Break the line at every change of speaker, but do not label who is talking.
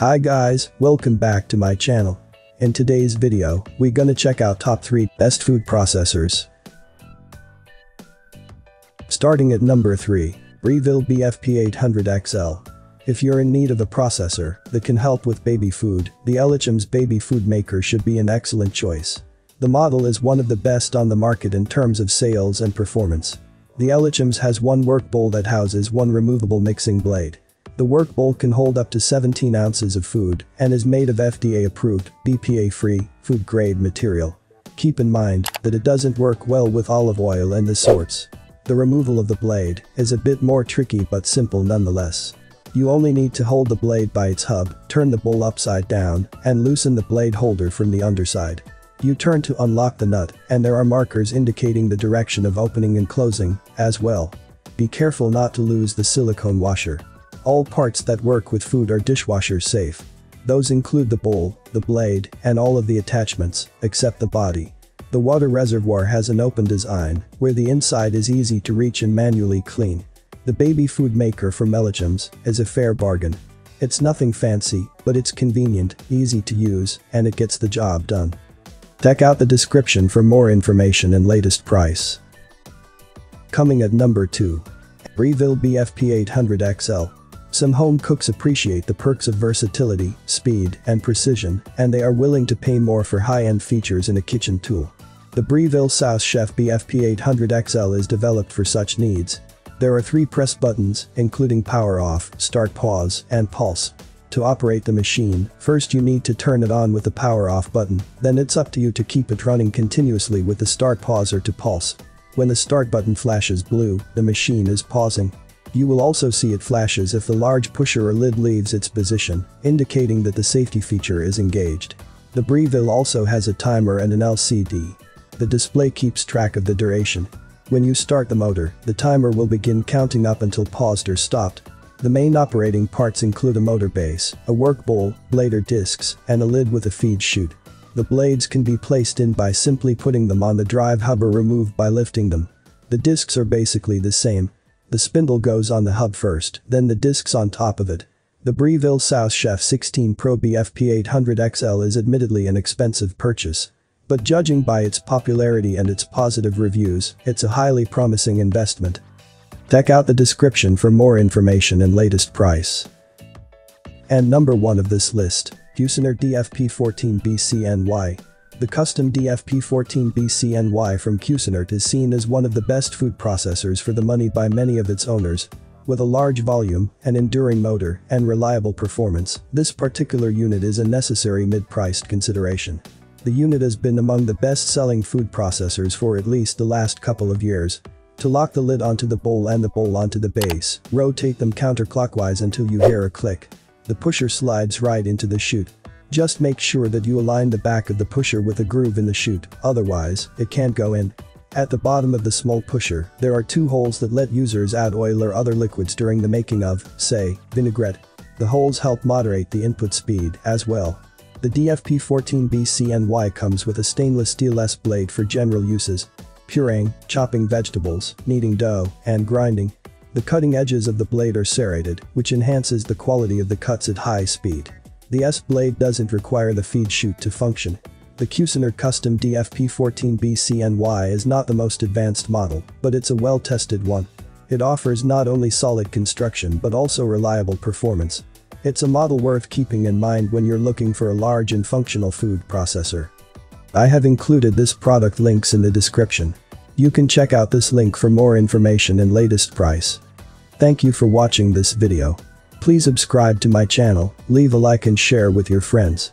Hi guys, welcome back to my channel. In today's video, we gonna check out top 3 best food processors. Starting at number 3, Breville BFP800XL. If you're in need of a processor that can help with baby food, the Elechomes baby food maker should be an excellent choice. The model is one of the best on the market in terms of sales and performance. The Elechomes has one work bowl that houses one removable mixing blade. The work bowl can hold up to 17 ounces of food and is made of FDA-approved, BPA-free, food-grade material. Keep in mind that it doesn't work well with olive oil and the sorts. The removal of the blade is a bit more tricky but simple nonetheless. You only need to hold the blade by its hub, turn the bowl upside down, and loosen the blade holder from the underside. You turn to unlock the nut, and there are markers indicating the direction of opening and closing, as well. Be careful not to lose the silicone washer. All parts that work with food are dishwasher safe. Those include the bowl, the blade, and all of the attachments, except the body. The water reservoir has an open design, where the inside is easy to reach and manually clean. The baby food maker from Elechomes is a fair bargain. It's nothing fancy, but it's convenient, easy to use, and it gets the job done. Check out the description for more information and latest price. Coming at number 2. Breville BFP 800XL. Some home cooks appreciate the perks of versatility, speed, and precision, and they are willing to pay more for high-end features in a kitchen tool. The Breville Sous Chef BFP 800XL is developed for such needs. There are three press buttons, including power off, start pause, and pulse. To operate the machine, first you need to turn it on with the power off button, then it's up to you to keep it running continuously with the start pause or to pulse. When the start button flashes blue, the machine is pausing. You will also see it flashes if the large pusher or lid leaves its position, indicating that the safety feature is engaged. The Breville also has a timer and an LCD. The display keeps track of the duration. When you start the motor, the timer will begin counting up until paused or stopped. The main operating parts include a motor base, a work bowl, blade or discs, and a lid with a feed chute. The blades can be placed in by simply putting them on the drive hub or removed by lifting them. The discs are basically the same, the spindle goes on the hub first, then the discs on top of it. The Breville Sous Chef 16 Pro BFP 800XL is admittedly an expensive purchase. But judging by its popularity and its positive reviews, it's a highly promising investment. Check out the description for more information and latest price. And number 1 of this list, Cuisinart DFP14BCNY. The custom DFP14BCNY from Cuisinart is seen as one of the best food processors for the money by many of its owners. With a large volume, an enduring motor, and reliable performance, this particular unit is a necessary mid-priced consideration. The unit has been among the best-selling food processors for at least the last couple of years. To lock the lid onto the bowl and the bowl onto the base, rotate them counterclockwise until you hear a click. The pusher slides right into the chute. Just make sure that you align the back of the pusher with a groove in the chute, otherwise, it can't go in. At the bottom of the small pusher, there are two holes that let users add oil or other liquids during the making of, say, vinaigrette. The holes help moderate the input speed as well. The DFP14BCNY comes with a stainless steel S blade for general uses. Pureeing, chopping vegetables, kneading dough, and grinding. The cutting edges of the blade are serrated, which enhances the quality of the cuts at high speed. The S-blade doesn't require the feed chute to function. The Cuisinart Custom DFP14BCNY is not the most advanced model, but it's a well-tested one. It offers not only solid construction but also reliable performance. It's a model worth keeping in mind when you're looking for a large and functional food processor. I have included this product links in the description. You can check out this link for more information and latest price. Thank you for watching this video. Please subscribe to my channel, leave a like and share with your friends.